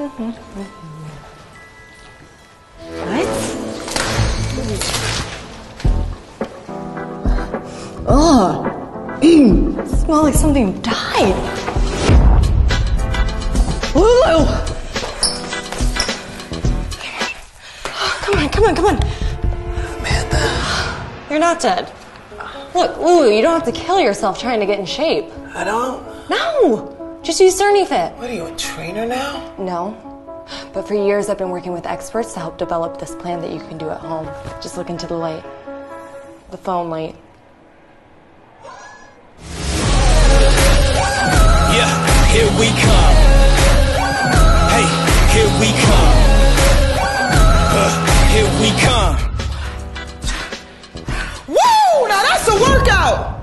What? Ugh. Oh. smell like something died. Lulu! Come on, come on, come on. Amanda, You're not dead. Look, Lulu, you don't have to kill yourself trying to get in shape. I don't. No! Just use CerniFit. What are you, a trainer now? No. But for years, I've been working with experts to help develop this plan that you can do at home. Just look into the light, the phone light. Yeah, here we come. Hey, here we come. Uh, here we come. Woo! Now that's a workout!